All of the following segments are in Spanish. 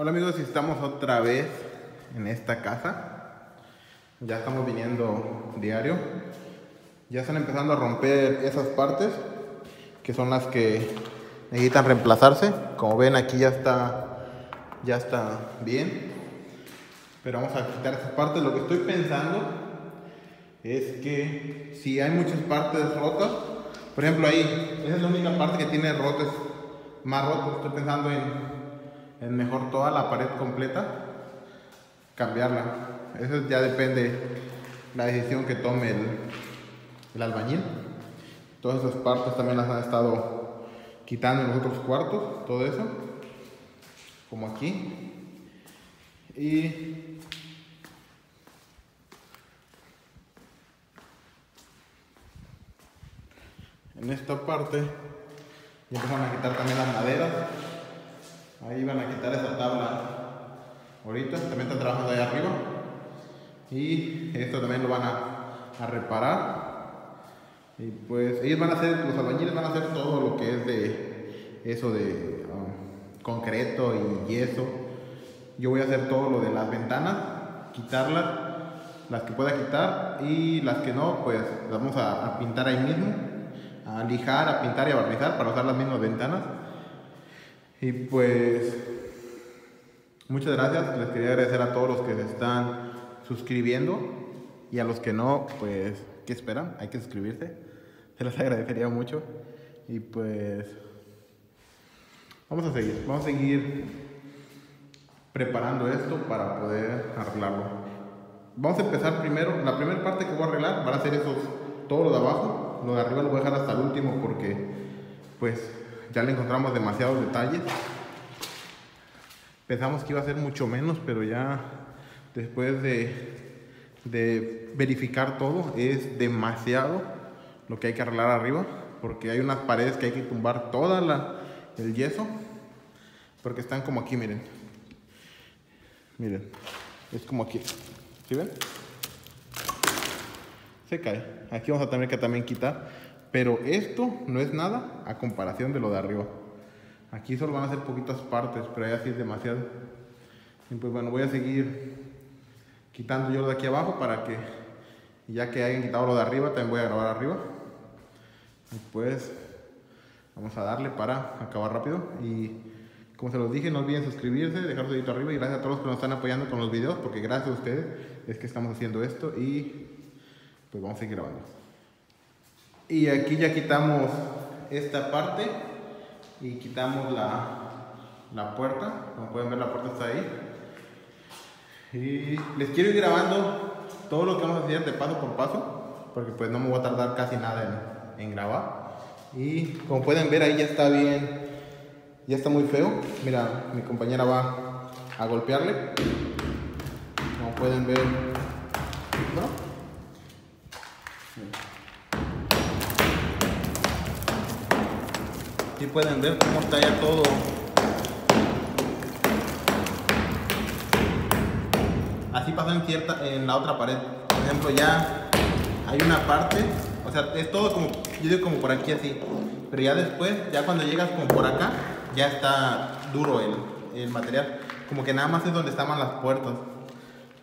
Hola amigos, estamos otra vez en esta casa. Ya estamos viniendo diario. Ya están empezando a romper esas partes que son las que necesitan reemplazarse. Como ven aquí ya está ya está bien. Pero vamos a quitar esas partes. Lo que estoy pensando es que si hay muchas partes rotas, por ejemplo ahí, esa es la única parte que tiene rotos, más rotos. Estoy pensando en es mejor toda la pared completa cambiarla. Eso ya depende la decisión que tome el, el albañil. Todas esas partes también las han estado quitando en los otros cuartos, todo eso, como aquí. Y en esta parte ya empezaron a quitar también las maderas Ahí van a quitar esa tabla ahorita, también están trabajando ahí arriba. Y esto también lo van a, reparar. Y pues ellos van a hacer, los albañiles van a hacer todo lo que es de eso de um, concreto y yeso. Yo voy a hacer todo lo de las ventanas, quitarlas, las que pueda quitar y las que no, pues vamos a, a pintar ahí mismo, a lijar, a pintar y a barnizar para usar las mismas ventanas. Y pues, muchas gracias. Les quería agradecer a todos los que se están suscribiendo y a los que no, pues, ¿qué esperan? Hay que suscribirse. Se les agradecería mucho. Y pues, vamos a seguir. Vamos a seguir preparando esto para poder arreglarlo. Vamos a empezar primero. La primera parte que voy a arreglar van a ser esos, todo lo de abajo. Lo de arriba lo voy a dejar hasta el último porque, pues, ya le encontramos demasiados detalles. Pensamos que iba a ser mucho menos, pero ya después de, verificar todo, es demasiado lo que hay que arreglar arriba, porque hay unas paredes que hay que tumbar toda la, el yeso, porque están como aquí, miren. Miren, es como aquí. ¿Sí ven? Se cae. Aquí vamos a tener que también quitar pero esto no es nada a comparación de lo de arriba. Aquí solo van a ser poquitas partes, pero ahí así es demasiado. Y pues bueno, voy a seguir quitando yo lo de aquí abajo para que, ya que hayan quitado lo de arriba, también voy a grabar arriba. Y pues vamos a darle para acabar rápido. Y como se los dije, no olviden suscribirse, dejar su dedito arriba y gracias a todos los que nos están apoyando con los videos, porque gracias a ustedes es que estamos haciendo esto y pues vamos a seguir grabando. Y aquí ya quitamos esta parte y quitamos la, puerta. Como pueden ver la puerta está ahí. Y les quiero ir grabando todo lo que vamos a hacer de paso por paso. Porque pues no me voy a tardar casi nada en, en grabar. Y como pueden ver ahí ya está bien. Ya está muy feo. Mira, mi compañera va a golpearle. Como pueden ver. ¿no? Aquí pueden ver cómo está ya todo. Así pasa en cierta, en la otra pared. Por ejemplo, ya hay una parte, o sea, es todo como, yo digo como por aquí así. Pero ya después, ya cuando llegas como por acá, ya está duro el, el material. Como que nada más es donde estaban las puertas.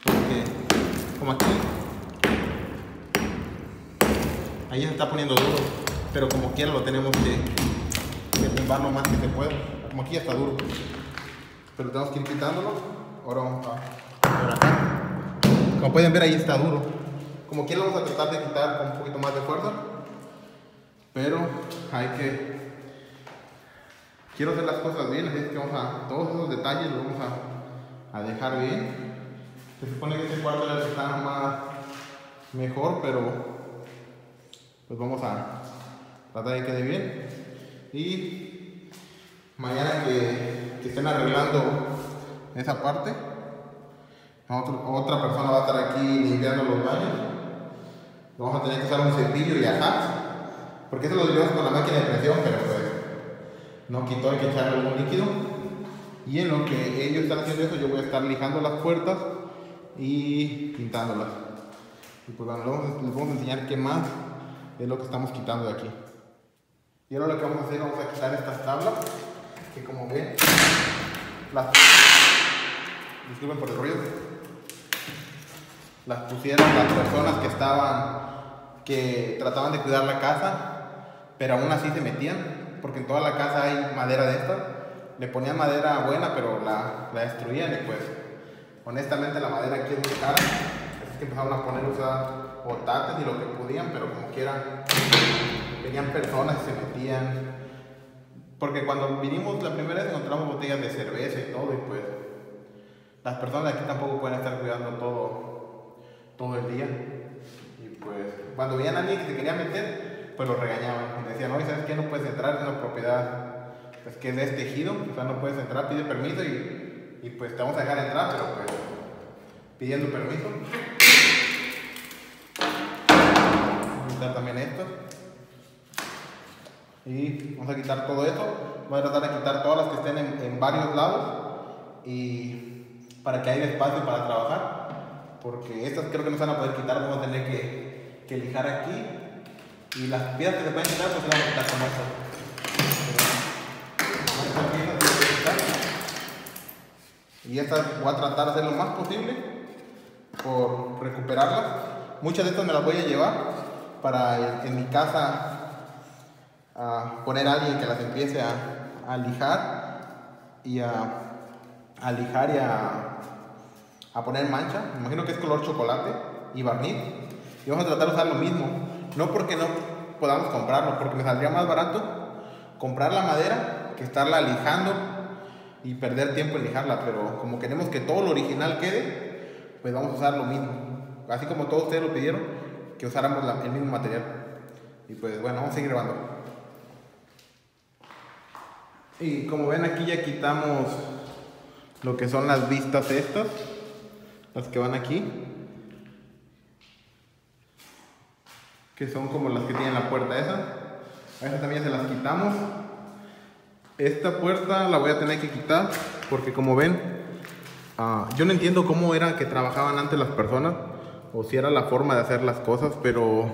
Porque, como aquí, ahí se está poniendo duro. Pero como quiera lo tenemos que que lo más que se pueda. Como aquí ya está duro. Pero tenemos que ir quitándolo. Ahora vamos a acá. Como pueden ver ahí está duro. Como quiera vamos a tratar de quitar con un poquito más de fuerza. Pero hay que... Quiero hacer las cosas bien, así que vamos a... Todos esos detalles los vamos a, a dejar bien. Se supone que este cuarto ya está más mejor, pero pues vamos a tratar de que quede bien. Y mañana que, estén arreglando esa parte, otra persona va a estar aquí limpiando los baños. Vamos a tener que usar un cepillo y ajax, porque eso lo llevamos con la máquina de presión, pero pues no quitó, hay que echarle algún líquido. Y en lo que ellos están haciendo eso, yo voy a estar lijando las puertas y pintándolas. Y pues bueno, les vamos a enseñar qué más es lo que estamos quitando de aquí. Y ahora lo que vamos a hacer, vamos a quitar estas tablas, que como ven, las disculpen por el ruido, las pusieron las personas que estaban, que trataban de cuidar la casa, pero aún así se metían, porque en toda la casa hay madera de esta. Le ponían madera buena, pero la, la destruían y pues, honestamente la madera aquí es muy cara. Así que empezaron a poner, usar botates y lo que podían, pero como quiera, venían personas y se metían. Porque cuando vinimos la primera vez encontramos botellas de cerveza y todo, y pues las personas aquí tampoco pueden estar cuidando todo, todo el día. Y pues cuando veían a alguien que se quería meter, pues lo regañaban. Y decían, oye, ¿sabes qué? No puedes entrar en una propiedad pues, que es de tejido, o sea, no puedes entrar, pide permiso y, y pues te vamos a dejar entrar, pero pues pidiendo permiso. También esto. Y vamos a quitar todo esto. Voy a tratar de quitar todas las que estén en, varios lados. Y para que haya espacio para trabajar. Porque estas creo que no se van a poder quitar. Vamos a tener que, que lijar aquí. Y las piezas que se pueden quitar, pues se van a quitar como esto. Y estas voy a tratar de hacer lo más posible por recuperarlas. Muchas de estas me las voy a llevar para en, mi casa a poner a alguien que las empiece a, lijar y a, a lijar y a, a, poner mancha. Me imagino que es color chocolate y barniz. Y vamos a tratar de usar lo mismo. No porque no podamos comprarlo, porque me saldría más barato comprar la madera que estarla lijando y perder tiempo en lijarla, pero como queremos que todo lo original quede, pues vamos a usar lo mismo. Así como todos ustedes lo pidieron, que usáramos el mismo material. Y pues bueno, vamos a seguir grabando. Y como ven aquí ya quitamos lo que son las vistas estas, las que van aquí. Que son como las que tienen la puerta esa. A esas también se las quitamos. Esta puerta la voy a tener que quitar porque como ven, uh, yo no entiendo cómo era que trabajaban antes las personas o si era la forma de hacer las cosas, pero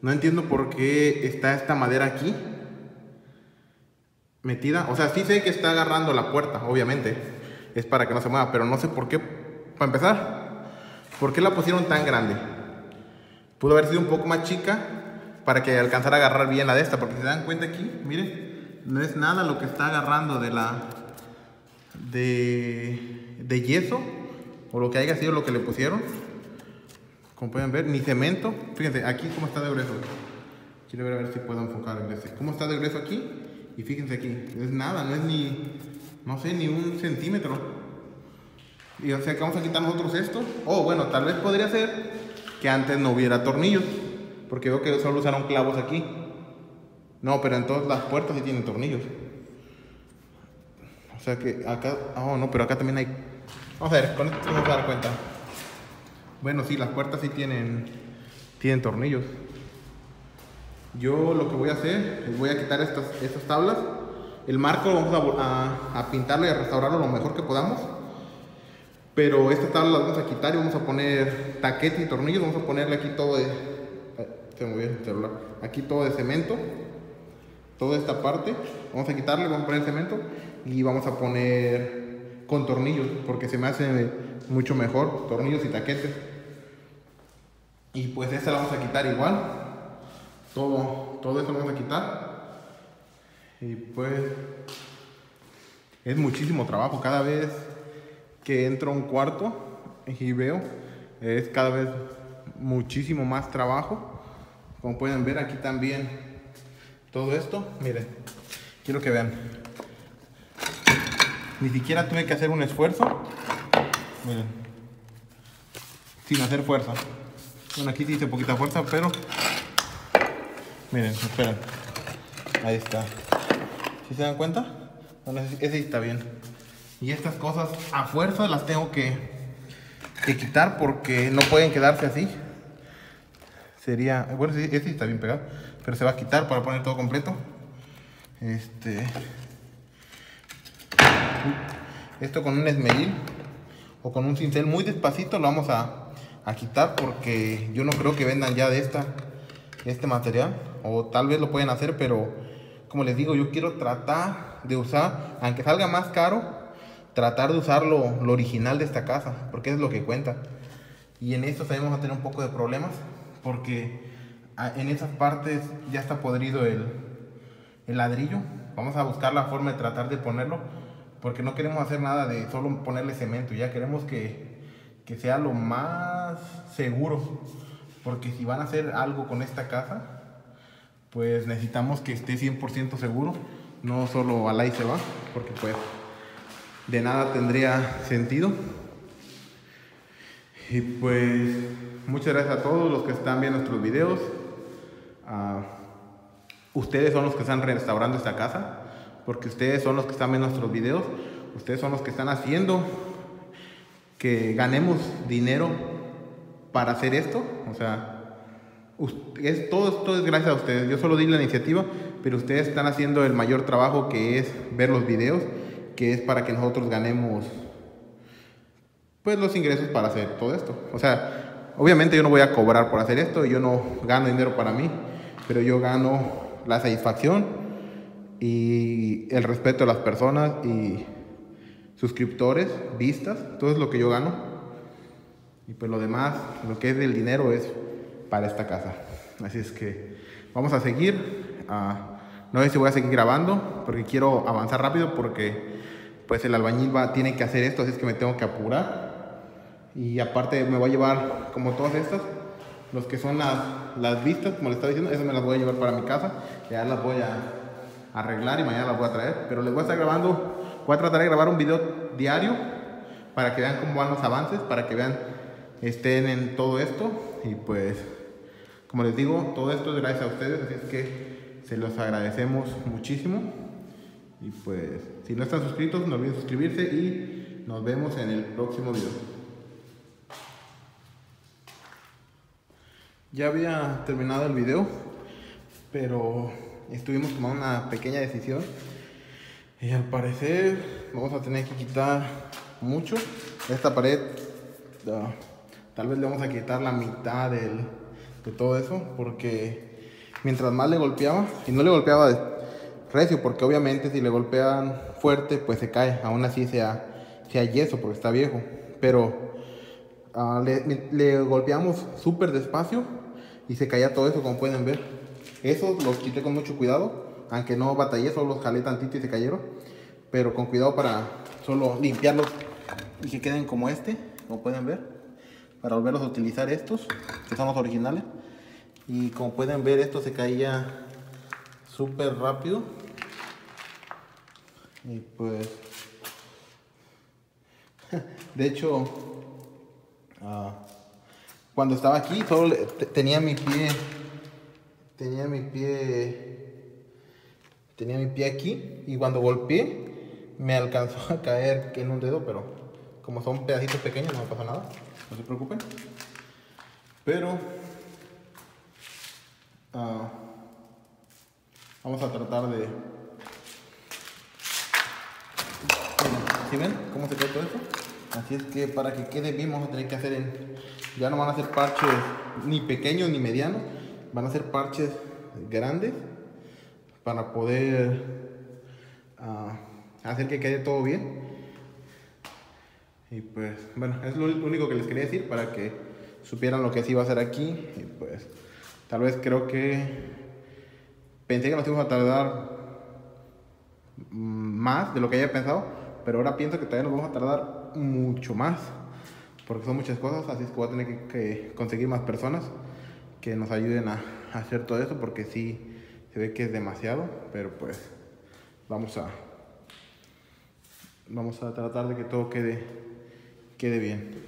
no entiendo por qué está esta madera aquí metida. O sea, sí sé que está agarrando la puerta, obviamente, es para que no se mueva, pero no sé por qué, para empezar, ¿por qué la pusieron tan grande? Pudo haber sido un poco más chica para que alcanzara a agarrar bien la de esta, porque si se dan cuenta aquí, miren, no es nada lo que está agarrando de la de, de yeso o lo que haya sido lo que le pusieron. Como pueden ver ni cemento. Fíjense aquí cómo está de grueso. Quiero ver a ver si puedo enfocar en ese cómo está de grueso aquí y fíjense aquí es nada no es ni no sé ni un centímetro y o sea que vamos a quitar nosotros esto oh bueno tal vez podría ser que antes no hubiera tornillos porque veo que solo usaron clavos aquí no, pero en todas las puertas sí tienen tornillos. O sea que acá, oh no, pero acá también hay. Vamos a ver, con esto vamos a dar cuenta. Bueno, sí, las puertas sí tienen, tienen tornillos. Yo lo que voy a hacer es voy a quitar estas, estas tablas. El marco vamos a, a, pintarlo y a restaurarlo lo mejor que podamos. Pero estas tablas las vamos a quitar y vamos a poner taquete y tornillos. Vamos a ponerle aquí todo de. Se me el celular. Aquí todo de cemento toda esta parte, vamos a quitarle, vamos a poner cemento y vamos a poner con tornillos, porque se me hace mucho mejor, tornillos y taquetes. Y pues esta la vamos a quitar igual, todo, todo esto lo vamos a quitar. Y pues es muchísimo trabajo, cada vez que entro a un cuarto y veo, es cada vez muchísimo más trabajo. Como pueden ver aquí también todo esto, miren, quiero que vean. Ni siquiera tuve que hacer un esfuerzo. Miren. Sin hacer fuerza. Bueno, aquí dice poquita fuerza, pero... Miren, esperen. Ahí está. ¿Sí se dan cuenta? Ese, sí está bien. Y estas cosas a fuerza las tengo que, que quitar porque no pueden quedarse así. Sería... Bueno, ese sí está bien pegado pero se va a quitar para poner todo completo. Este, esto con un esmeril o con un cincel muy despacito lo vamos a, a quitar porque yo no creo que vendan ya de esta este material o tal vez lo pueden hacer pero como les digo yo quiero tratar de usar aunque salga más caro tratar de usar lo, lo original de esta casa, porque es lo que cuenta. Y en esto vamos a tener un poco de problemas, porque ah, en esas partes ya está podrido el, el ladrillo. Vamos a buscar la forma de tratar de ponerlo, porque no queremos hacer nada de solo ponerle cemento, ya queremos que, que sea lo más seguro, porque si van a hacer algo con esta casa, pues necesitamos que esté 100% seguro, no solo al ahí se va, porque pues de nada tendría sentido. Y pues muchas gracias a todos los que están viendo nuestros videos. Uh, ustedes son los que están restaurando esta casa, porque ustedes son los que están viendo nuestros videos, ustedes son los que están haciendo que ganemos dinero para hacer esto. O sea, es, todo es gracias a ustedes. Yo solo di la iniciativa, pero ustedes están haciendo el mayor trabajo que es ver los videos, que es para que nosotros ganemos pues los ingresos para hacer todo esto. O sea, obviamente yo no voy a cobrar por hacer esto, yo no gano dinero para mí, pero yo gano la satisfacción y el respeto de las personas y suscriptores, vistas, todo es lo que yo gano. Y pues lo demás, lo que es del dinero es para esta casa. Así es que vamos a seguir. Uh, no sé si voy a seguir grabando porque quiero avanzar rápido porque pues el albañil va, tiene que hacer esto, así es que me tengo que apurar. Y aparte me voy a llevar como todas estas, los que son las, las vistas, como les estaba diciendo, esas me las voy a llevar para mi casa. Ya las voy a arreglar y mañana las voy a traer. Pero les voy a estar grabando, voy a tratar de grabar un video diario para que vean cómo van los avances, para que vean, estén en todo esto. Y pues como les digo, todo esto es gracias a ustedes, así es que se los agradecemos muchísimo. Y pues, si no están suscritos, no olviden suscribirse y nos vemos en el próximo video. Ya había terminado el video, pero estuvimos tomando una pequeña decisión. Y al parecer vamos a tener que quitar mucho. Esta pared, uh, tal vez le vamos a quitar la mitad del, de todo eso, porque mientras más le golpeaba, y no le golpeaba de recio, porque obviamente si le golpean fuerte, pues se cae, aún así sea, sea yeso, porque está viejo, pero uh, le, golpeamos súper despacio y se caía todo eso, como pueden ver. Esos los quité con mucho cuidado, aunque no batallé, solo los jalé tantito y se cayeron, pero con cuidado para solo limpiarlos y que queden como este, como pueden ver para volverlos a utilizar estos, que son los originales. Y como pueden ver, esto se caía súper rápido. Y pues, de hecho, uh, cuando estaba aquí, solo tenía mi pie, tenía mi pie, tenía mi pie aquí. Y cuando golpeé, me alcanzó a caer en un dedo, pero como son pedacitos pequeños, no me pasa nada no se preocupen. Pero uh, vamos a tratar de... ¿Sí ven cómo se queda todo esto? Así es que para que quede bien vamos a tener que hacer en... Ya no van a ser parches ni pequeños ni medianos, van a ser parches grandes para poder uh, hacer que quede todo bien. Y pues, bueno, es lo único que les quería decir para que supieran lo que sí iba a hacer aquí. Y pues, tal vez creo que pensé que nos íbamos a tardar más de lo que había pensado, pero ahora pienso que todavía nos vamos a tardar mucho más, porque son muchas cosas, así es que voy a tener que, que conseguir más personas que nos ayuden a, a hacer todo eso, porque sí se ve que es demasiado, pero pues vamos a vamos a tratar de que todo quede quede bien.